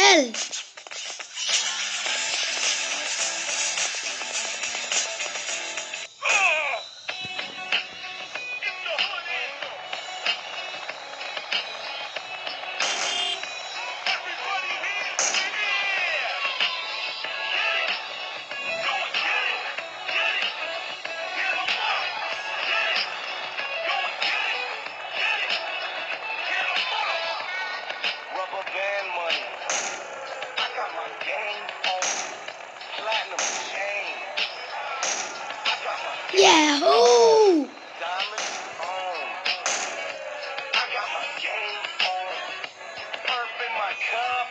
Help! Got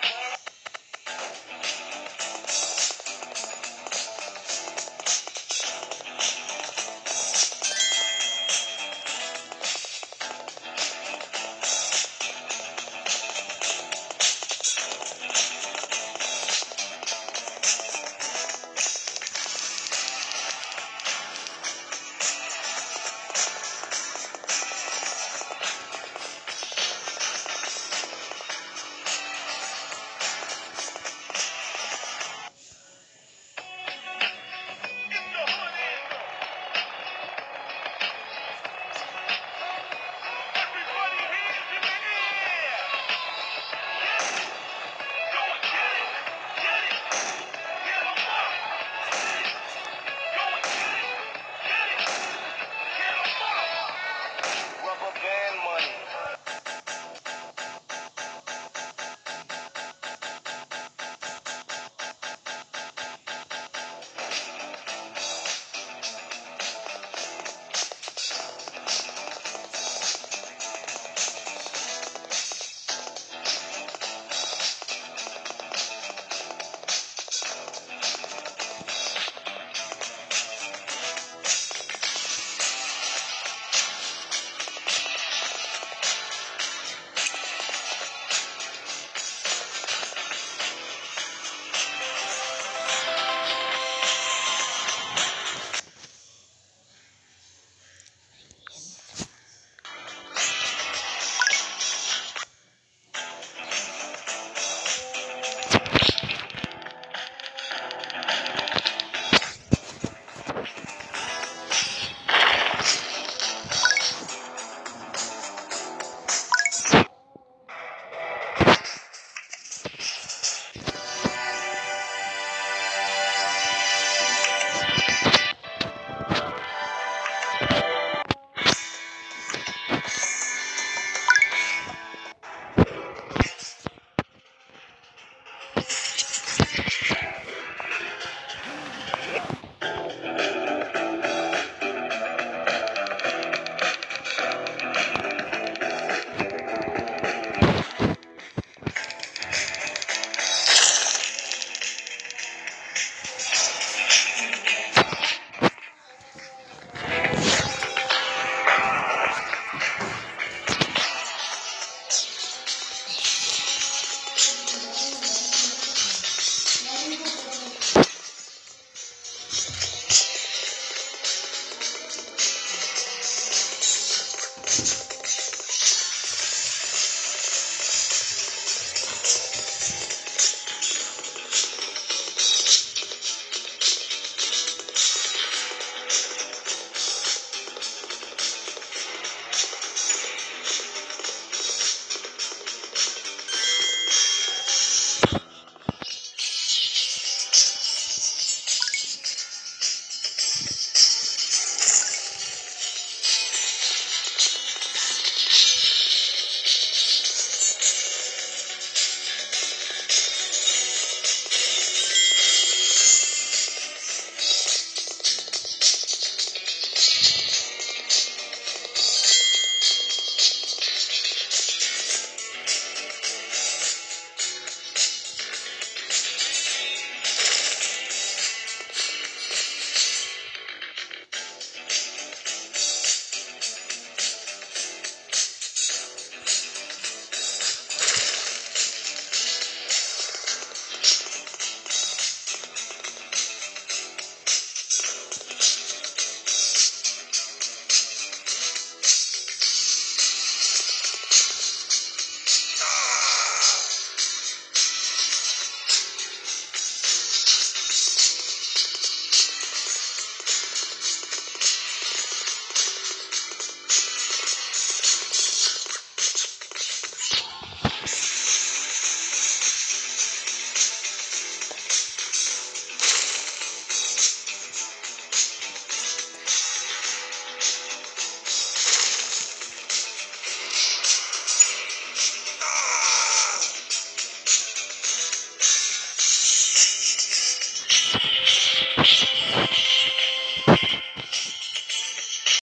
my